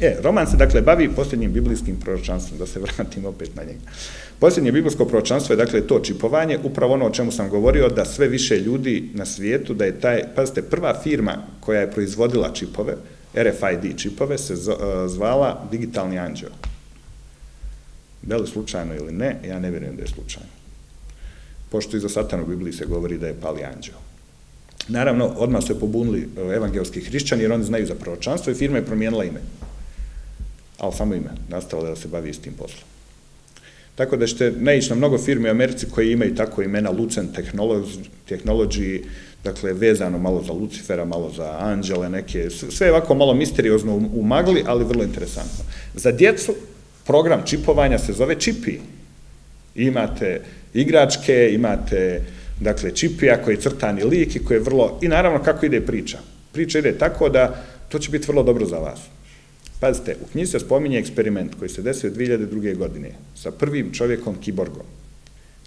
E, roman se dakle bavi posljednjim biblijskim proročanstvom, da se vratim opet na njega. Posljednje biblijsko proročanstvo je dakle to čipovanje, upravo ono o čemu sam govorio, da sve više ljudi na svijetu, da je taj, pazite, prva firma koja je proizvodila čipove, RFID čipove, se e, zvala Digitalni anđeo. Da li slučajno ili ne, ja ne vjerujem da je slučajno. Pošto i za satanu u Bibliji se govori da je pali anđeo. Naravno, odmah su je pobunili e, evangelski hrišćani, jer oni znaju za proročanstvo i firma je promijenila ime ali samo ime, nastavila da se bavi istim poslom. Tako da ćete naići na mnogo firme u Americi koje imaju tako imena Lucent Technology, dakle vezano malo za Lucifera, malo za anđele, neke, sve je ovako malo misteriozno u magli, ali vrlo interesantno. Za djecu program čipovanja se zove čipi. Imate igračke, imate dakle čipija koji je crtani lik i koji je vrlo, i naravno kako ide priča. Priča ide tako da to će biti vrlo dobro za vas. Pazite, u knjizi se spominje eksperiment koji se desio 2002. godine sa prvim čovjekom kiborgom,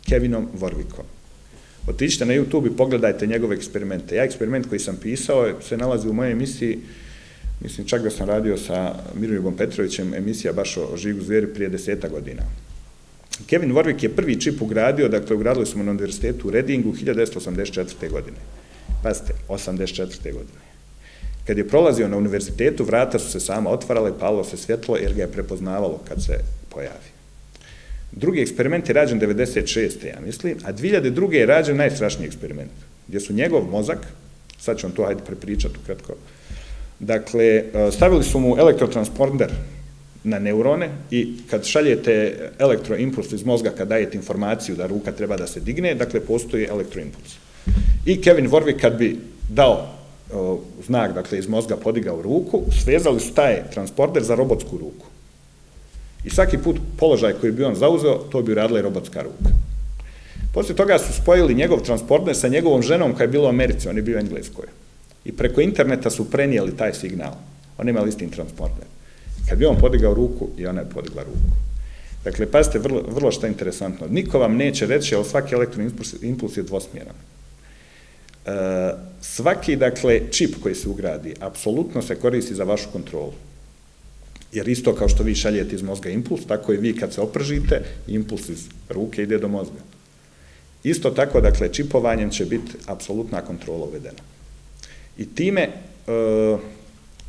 Kevinom Vorvikom. Otičite na YouTube i pogledajte njegove eksperimente. Ja eksperiment koji sam pisao se nalazi u mojej emisiji, mislim čak da sam radio sa Miroljubom Petrovićem, emisija baš o žigu zvijeri prije deseta godina. Kevin Warwick je prvi čip ugradio, dakle ugradili smo na univerzitetu u Redingu 1984. godine. Pazite, 84. godine. Kad je prolazio na univerzitetu, vrata su se sama otvarala i palo se svjetlo jer ga je prepoznavalo kad se pojavi. Drugi eksperiment je rađen 96. ja mislim, a 2002. je rađen najstrašniji eksperiment, gdje su njegov mozak, sad ću vam to hajde prepričati ukratko, dakle, e, stavili su mu elektrotransponder na neurone i kad šaljete elektroimpuls iz mozga, kad dajete informaciju da ruka treba da se digne, dakle, postoji elektroimpuls. I Kevin Warwick kad bi dao znak, dakle, iz mozga podigao ruku, svezali su taj transporter za robotsku ruku. I svaki put položaj koji bi on zauzeo, to bi uradila i robotska ruka. Poslije toga su spojili njegov transporter sa njegovom ženom koja je bila u Americi, on je bio u Engleskoj. I preko interneta su prenijeli taj signal. On ima listin transporter. Kad bi on podigao ruku, i ona je podigla ruku. Dakle, pazite, vrlo, vrlo što je interesantno. Niko vam neće reći, ali svaki elektroimpuls je dvosmjeran. E, svaki, dakle, čip koji se ugradi, apsolutno se koristi za vašu kontrolu. Jer isto kao što vi šaljete iz mozga impuls, tako i vi kad se opržite, impuls iz ruke ide do mozga. Isto tako, dakle, čipovanjem će biti apsolutna kontrola uvedena. I time, e,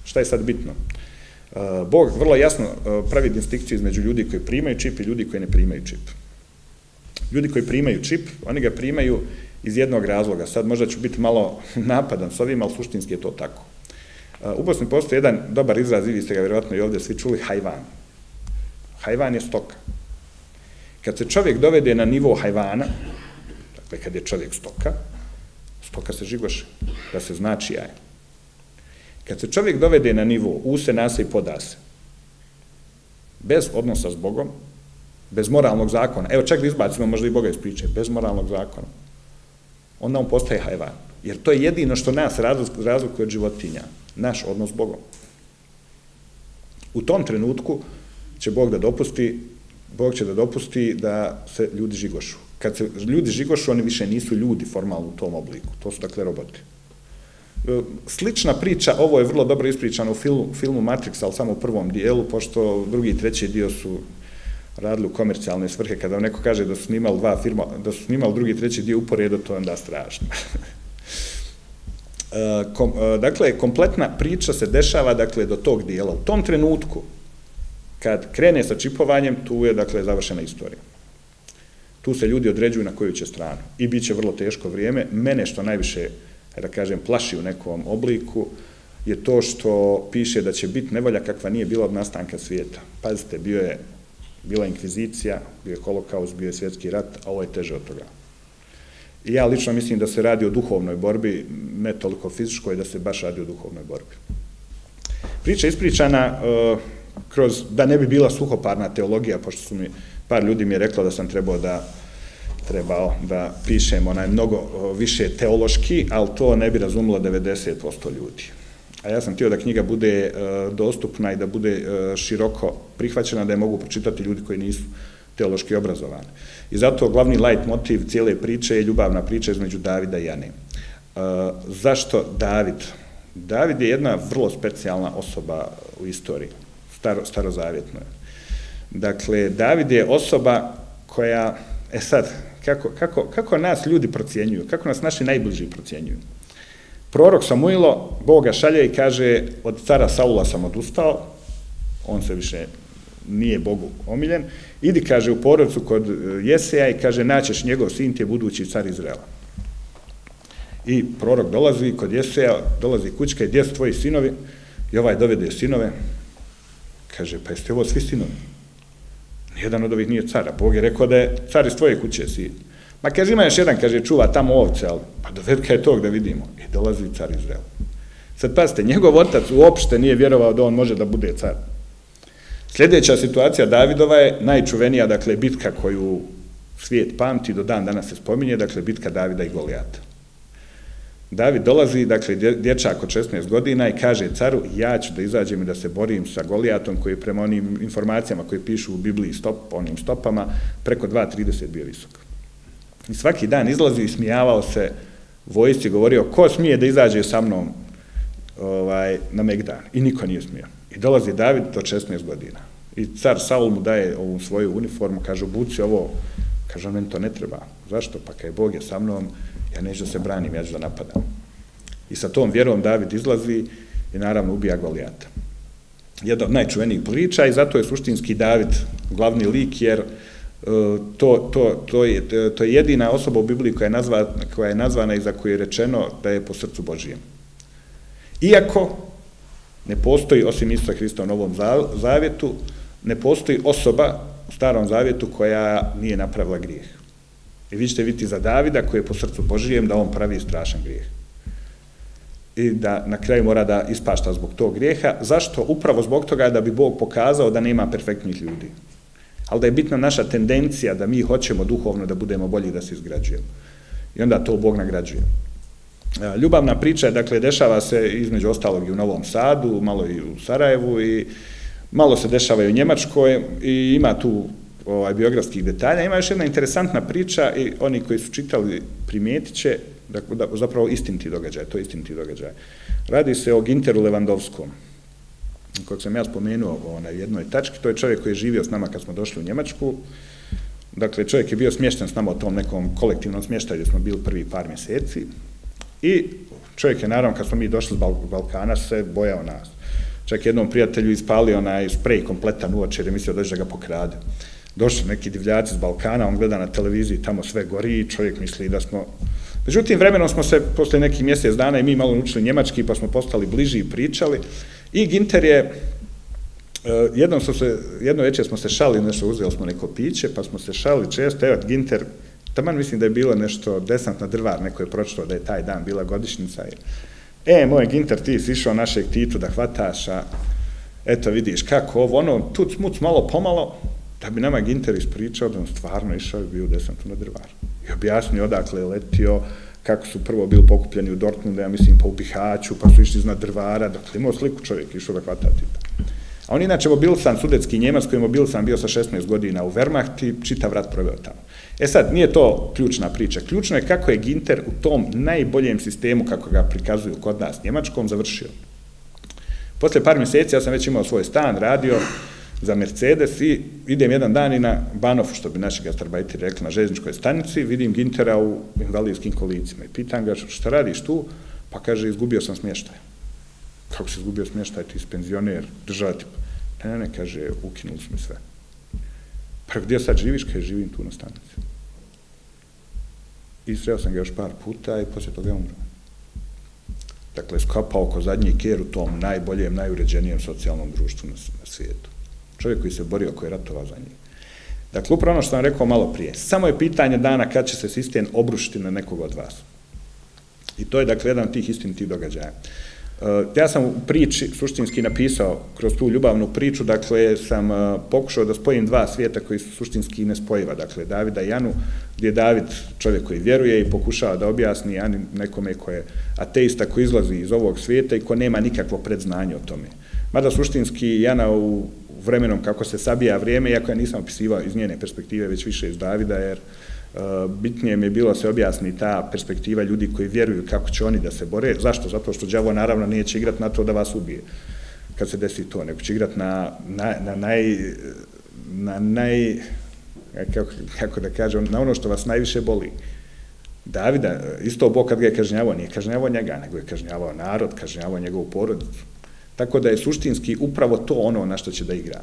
šta je sad bitno? E, Bog vrlo jasno e, pravi distinkciju između ljudi koji primaju čip i ljudi koji ne primaju čip. Ljudi koji primaju čip, oni ga primaju iz jednog razloga. Sad možda ću biti malo napadan s ovim, ali suštinski je to tako. Uh, u Bosni postoji jedan dobar izraz, i vi ste ga vjerovatno i ovdje svi čuli, hajvan. Hajvan je stoka. Kad se čovjek dovede na nivo hajvana, dakle kad je čovjek stoka, stoka se žigoše, da se znači jaje. Kad se čovjek dovede na nivo use, nase i podase, bez odnosa s Bogom, bez moralnog zakona, evo čak da izbacimo možda i Boga iz priče, bez moralnog zakona, onda on postaje hajvan. Jer to je jedino što nas razlikuje od životinja, naš odnos s Bogom. U tom trenutku će Bog da dopusti, Bog će da dopusti da se ljudi žigošu. Kad se ljudi žigošu, oni više nisu ljudi formalno u tom obliku. To su dakle roboti. E, slična priča, ovo je vrlo dobro ispričano u filmu, filmu Matrix, ali samo u prvom dijelu, pošto drugi i treći dio su radili u komercijalne svrhe, kada neko kaže da su snimali dva firma, da su snimali drugi treći dio uporedo, to je onda strašno. E, kom, e, dakle, kompletna priča se dešava dakle, do tog dijela. U tom trenutku, kad krene sa čipovanjem, tu je dakle, završena istorija. Tu se ljudi određuju na koju će stranu. I bit će vrlo teško vrijeme. Mene što najviše, da kažem, plaši u nekom obliku, je to što piše da će biti nevolja kakva nije bila od nastanka svijeta. Pazite, bio je, bila inkvizicija, bio je holokaust, bio je svjetski rat, a ovo je teže od toga. I ja lično mislim da se radi o duhovnoj borbi, ne toliko fizičkoj, da se baš radi o duhovnoj borbi. Priča ispričana uh, kroz, da ne bi bila suhoparna teologija, pošto su mi, par ljudi mi je reklo da sam trebao da trebao da pišem onaj mnogo uh, više teološki, ali to ne bi razumilo 90% ljudi. A ja sam htio da knjiga bude uh, dostupna i da bude široko prihvaćena, da je mogu pročitati ljudi koji nisu teološki obrazovani. I zato glavni light motiv cijele priče je ljubavna priča između Davida i Ane. Uh, zašto David? David je jedna vrlo specijalna osoba u istoriji, staro, starozavjetnoj. Dakle, David je osoba koja, e sad, kako, kako, kako nas ljudi procjenjuju, kako nas naši najbliži procjenjuju? Prorok Samuilo, Boga šalje i kaže, od cara Saula sam odustao, on se više nije Bogu omiljen, idi, kaže, u porodcu kod e, Jeseja i kaže, naćeš njegov sin, ti je budući car Izraela. I prorok dolazi kod Jeseja, dolazi kućka i gdje su tvoji sinovi? I ovaj dovede sinove, kaže, pa jeste ovo svi sinovi? Nijedan od ovih nije cara. Bog je rekao da je car iz tvoje kuće sin. Ma kaže, ima još jedan, kaže, čuva tamo ovce, ali pa dovedka je tog da vidimo. I dolazi car Izraela. Sad pazite, njegov otac uopšte nije vjerovao da on može da bude car. Sljedeća situacija Davidova je najčuvenija, dakle, bitka koju svijet pamti, do dan danas se spominje, dakle, bitka Davida i Golijata. David dolazi, dakle, dječak od 16 godina i kaže caru, ja ću da izađem i da se borim sa Golijatom, koji je prema onim informacijama koje pišu u Bibliji stop, onim stopama, preko 2.30 bio visok. I svaki dan izlazi i smijavao se vojsci, govorio, ko smije da izađe sa mnom ovaj, na Megdan? I niko nije smijao. I dolazi David do 16 godina. I car Saul mu daje ovu svoju uniformu, kaže, obuci ovo, kaže, meni to ne treba. Zašto? Pa kaj Bog je sa mnom, ja neću da se branim, ja ću da napadam. I sa tom vjerom David izlazi i naravno ubija Golijata. Jedna od najčuvenijih priča i zato je suštinski David glavni lik, jer e, to, to, to, je, to je jedina osoba u Bibliji koja je, nazva, koja je nazvana i za koju je rečeno da je po srcu Božijem. Iako ne postoji, osim Isusa Hrista u Novom Zavjetu, ne postoji osoba u Starom Zavjetu koja nije napravila grijeh. I vi ćete vidjeti za Davida koji je po srcu Božijem da on pravi strašan grijeh. I da na kraju mora da ispašta zbog tog grijeha. Zašto? Upravo zbog toga da bi Bog pokazao da nema perfektnih ljudi. Ali da je bitna naša tendencija da mi hoćemo duhovno da budemo bolji da se izgrađujemo. I onda to Bog nagrađuje. E, ljubavna priča, dakle, dešava se između ostalog i u Novom Sadu, malo i u Sarajevu i malo se dešava i u Njemačkoj i ima tu ovaj, biografskih detalja. Ima još jedna interesantna priča i oni koji su čitali primijetit će dakle, da, zapravo istiniti događaj, to je istiniti događaj. Radi se o Ginteru Levandovskom, kojeg sam ja spomenuo na jednoj tački, to je čovjek koji je živio s nama kad smo došli u Njemačku, dakle čovjek je bio smješten s nama u tom nekom kolektivnom smještaju gdje smo bili prvi par mjeseci i čovjek je naravno kad smo mi došli z Balkana se bojao nas. Čak jednom prijatelju ispalio onaj sprej kompletan u oči jer je mislio da će ga pokrade. Došli neki divljaci s Balkana, on gleda na televiziji, tamo sve gori i čovjek misli da smo... Međutim, vremenom smo se, posle nekih mjesec dana, i mi malo učili njemački, pa smo postali bliži i pričali. I Ginter je, e, jednom smo se, jedno večer smo se šali, nešto uzeli smo neko piće, pa smo se šali često, evo Ginter, taman mislim da je bilo nešto desant na drvar, neko je pročito da je taj dan bila godišnica. E, moj Ginter, ti si išao našeg titu da hvataš, a eto vidiš kako ovo, ono, tuc, muc, malo pomalo, da bi nama Ginter ispričao da on stvarno išao i bio u desantu na drvar. I objasnio odakle je letio, kako su prvo bili pokupljeni u Dortmundu, ja mislim pa u Bihaću, pa su išli iznad drvara, dakle imao sliku čovjek, išao da hvata tipa. A on inače mobilsan, sudetski njemac, koji je mobilsan bio sa 16 godina u Wehrmacht i čitav rat proveo tamo. E sad, nije to ključna priča. Ključno je kako je Ginter u tom najboljem sistemu, kako ga prikazuju kod nas, njemačkom, završio. Posle par mjeseci ja sam već imao svoj stan, radio za Mercedes i idem jedan dan i na Banofu, što bi naši gastarbajteri rekli, na željezničkoj stanici, vidim Gintera u invalidskim kolicima i pitan ga šta radiš tu, pa kaže, izgubio sam smještaj. Kako si izgubio smještaj, ti si penzioner, država ti... Ne, ne, ne, kaže, ukinuli su mi sve. Pa gdje sad živiš? Kaže, živim tu na stanici. I sreo sam ga još par puta i poslije toga je umro. Dakle, skapao oko zadnji ker u tom najboljem, najuređenijem socijalnom društvu na, na svijetu. Čovjek koji se borio, koji je ratovao za njih. Dakle, upravo ono što sam rekao malo prije. Samo je pitanje dana kad će se sistem obrušiti na nekog od vas. I to je, dakle, jedan od tih istinitih događaja. Ja sam u priči suštinski napisao kroz tu ljubavnu priču, dakle sam e, pokušao da spojim dva svijeta koji su suštinski nespojiva, dakle Davida i Janu, gdje je David čovjek koji vjeruje i pokušava da objasni Jani nekome ko je ateista ko izlazi iz ovog svijeta i ko nema nikakvo predznanje o tome. Mada suštinski Jana u vremenom kako se sabija vrijeme, iako ja nisam opisivao iz njene perspektive, već više iz Davida, jer uh, bitnije mi je bilo se objasni ta perspektiva ljudi koji vjeruju kako će oni da se bore. Zašto? Zato što đavo naravno neće igrati na to da vas ubije kad se desi to, nego će igrati na, na, na naj, na naj, kako, kako da kažem, na ono što vas najviše boli. Davida, isto Bog kad ga je kažnjavao, nije kažnjavao njega, nego je kažnjavao narod, kažnjavao njegovu porodicu. Tako da je suštinski upravo to ono na što će da igra.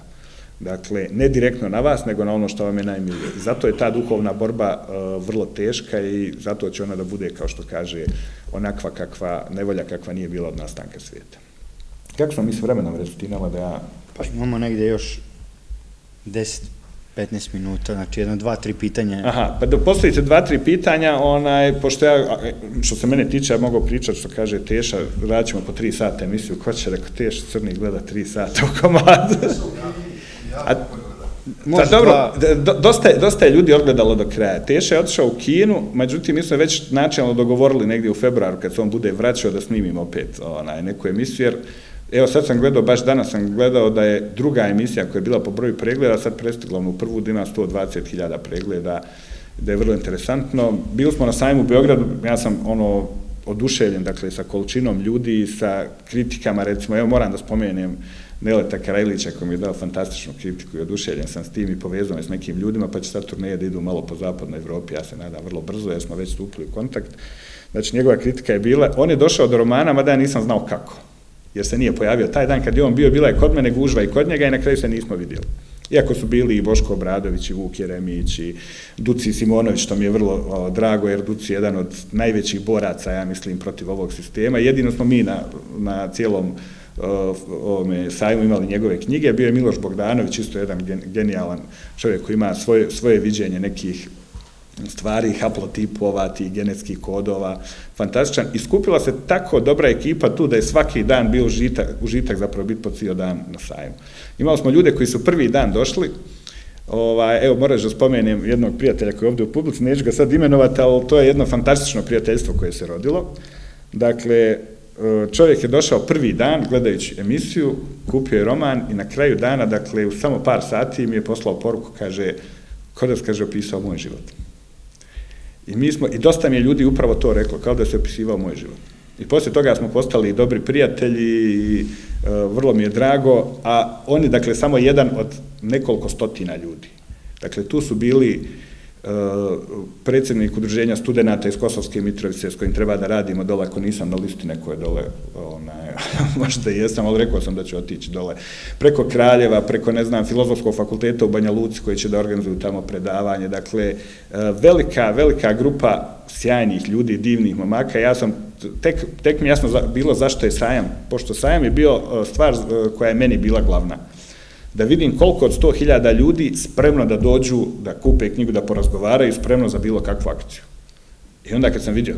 Dakle, ne direktno na vas, nego na ono što vam je najmilije. I zato je ta duhovna borba uh, vrlo teška i zato će ona da bude, kao što kaže, onakva kakva, nevolja kakva nije bila od nastanka svijeta. Kako smo mi s vremenom recitinala da ja... Pa imamo negdje još 10 15 minuta, znači jedno, dva, tri pitanja. Aha, pa da postavite dva, tri pitanja, onaj, pošto ja, što se mene tiče, ja mogu pričati što kaže Teša, radit po tri sata emisiju, ko će rekao Teša crni gleda tri sata u komadu? A, Može pa dobro, da... dosta, je, dosta je ljudi odgledalo do kraja. Teša je otišao u kinu, međutim, mi smo već načinalno dogovorili negdje u februaru, kad se on bude vraćao da snimimo opet onaj, neku emisiju, jer evo sad sam gledao, baš danas sam gledao da je druga emisija koja je bila po broju pregleda, sad prestigla u prvu dina 120.000 pregleda, da je vrlo interesantno. Bili smo na sajmu u Beogradu, ja sam ono oduševljen, dakle, sa količinom ljudi, sa kritikama, recimo, evo moram da spomenem, Neleta Karajlića koji mi je dao fantastičnu kritiku i oduševljen sam s tim i povezan s nekim ljudima, pa će sad turneje da idu malo po zapadnoj Evropi, ja se nadam vrlo brzo, jer smo već stupili u kontakt. Znači, njegova kritika je bila, on je došao do romana, mada ja nisam znao kako, jer se nije pojavio taj dan kad je on bio, bila je kod mene gužva i kod njega i na kraju se nismo vidjeli. Iako su bili i Boško Obradović, i Vuk Jeremić, i Duci Simonović, što mi je vrlo o, drago, jer Duci je jedan od najvećih boraca, ja mislim, protiv ovog sistema. Jedino smo mi na, na cijelom ovome sajmu imali njegove knjige, bio je Miloš Bogdanović, isto jedan genijalan čovjek koji ima svoje, svoje viđenje nekih stvari, haplotipova, tih genetskih kodova, fantastičan. I skupila se tako dobra ekipa tu da je svaki dan bio užitak, užitak zapravo biti po cijel dan na sajmu. Imali smo ljude koji su prvi dan došli, Ovaj, evo, moraš da spomenem jednog prijatelja koji je ovdje u publici, neću ga sad imenovati, ali to je jedno fantastično prijateljstvo koje se rodilo. Dakle, čovjek je došao prvi dan gledajući emisiju, kupio je roman i na kraju dana, dakle, u samo par sati mi je poslao poruku, kaže, kod kaže, opisao moj život. I mi smo, i dosta mi je ljudi upravo to reklo, kao da se opisivao moj život. I poslije toga smo postali dobri prijatelji i e, vrlo mi je drago, a oni, dakle, samo jedan od nekoliko stotina ljudi. Dakle, tu su bili predsjednik udruženja studenta iz Kosovske Mitrovice s kojim treba da radimo dole, ako nisam na listi neko je dole, onaj, možda i jesam, ali rekao sam da ću otići dole, preko Kraljeva, preko, ne znam, Filozofskog fakulteta u Banja Luci koji će da organizuju tamo predavanje, dakle, e, velika, velika grupa sjajnih ljudi, divnih momaka, ja sam, tek, tek mi jasno bilo zašto je sajam, pošto sajam je bio e, stvar e, koja je meni bila glavna da vidim koliko od 100.000 ljudi spremno da dođu, da kupe knjigu, da porazgovaraju, spremno za bilo kakvu akciju. I onda kad sam vidio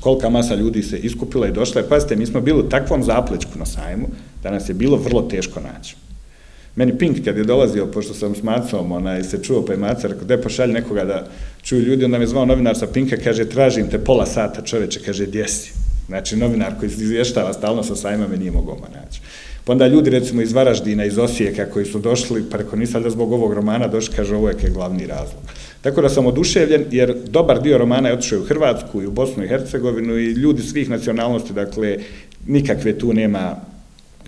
kolika masa ljudi se iskupila i došla, pazite, mi smo bili u takvom zaplečku na sajmu, da nas je bilo vrlo teško naći. Meni Pink kad je dolazio, pošto sam s Macom, onaj, se čuo pa je Maca, rekao, de pošalj nekoga da čuju ljudi, onda me zvao novinar sa Pinka, kaže, tražim te pola sata čoveče, kaže, gdje si? Znači, novinar koji izvještava stalno sa sajma me nije mogao naći. Pa onda ljudi, recimo, iz Varaždina, iz Osijeka, koji su došli, pa rekao, da zbog ovog romana došli, kaže, ovo je glavni razlog. Tako da sam oduševljen, jer dobar dio romana je otišao u Hrvatsku i u Bosnu i Hercegovinu i ljudi svih nacionalnosti, dakle, nikakve tu nema,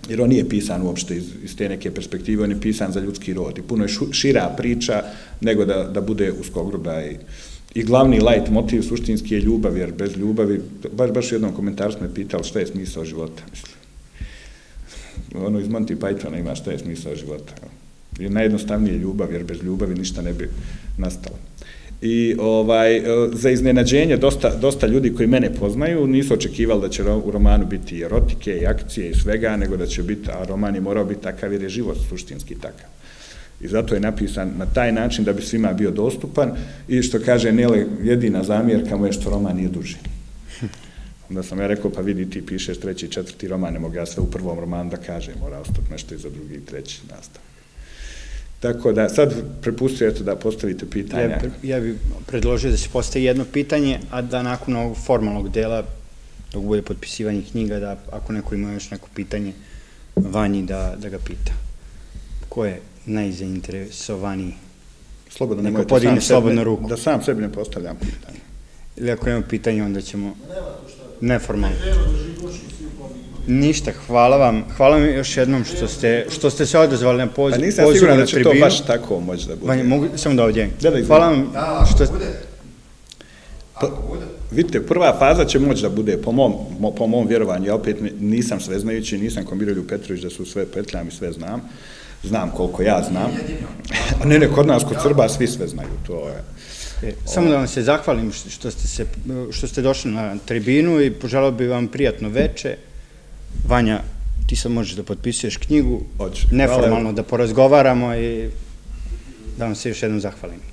jer on nije pisan uopšte iz, iz te neke perspektive, on je pisan za ljudski rod i puno je šira priča nego da, da bude uskogruda i, i glavni light motiv suštinski je ljubav, jer bez ljubavi, baš, baš u jednom komentaru smo je pitali šta je smisao života, mislim. Ono iz Monty Pythona ima šta je smisao života. I najjednostavnije ljubav, jer bez ljubavi ništa ne bi nastalo. I ovaj, e, za iznenađenje, dosta, dosta ljudi koji mene poznaju nisu očekivali da će u romanu biti erotike i akcije i svega, nego da će biti, a roman je morao biti takav jer je život suštinski takav. I zato je napisan na taj način da bi svima bio dostupan i što kaže Nele, jedina zamjerka mu je što roman nije duži. Onda sam ja rekao, pa vidi ti pišeš treći četvrti roman, ne mogu ja sve u prvom romanu da kažem, mora ostati nešto i za drugi i treći nastav. Tako da, sad prepustio eto da postavite pitanje. Ja, ja bih predložio da se postavi jedno pitanje, a da nakon ovog formalnog dela, dok bude potpisivanje knjiga, da ako neko ima još neko pitanje, vanji da, da ga pita. Ko je najzainteresovaniji? Slobodno, neko podigne slobodno ruku. Da sam sebi ne postavljam pitanje. Ili ako nema pitanje, onda ćemo... Neformalno. Ništa, hvala vam. Hvala vam još jednom što ste, što ste se odazvali na poziv. Pa nisam siguran da će to baš tako moći da bude. Vanja, mogu samo da ovdje. Da, da hvala vam što... Ako bude. Pa, vidite, prva faza će moći da bude, po mom, po mom vjerovanju, ja opet nisam sveznajući, nisam komirali u Petrović da su sve petljam i sve znam. Znam koliko ja znam. ne, ne, kod nas, kod Srba, svi sve znaju. To je... E, samo da vam se zahvalim što ste, se, što ste došli na tribinu i poželao bih vam prijatno veče. Vanja, ti sad možeš da potpisuješ knjigu, Hoću. neformalno da porazgovaramo i da vam se još jednom zahvalim.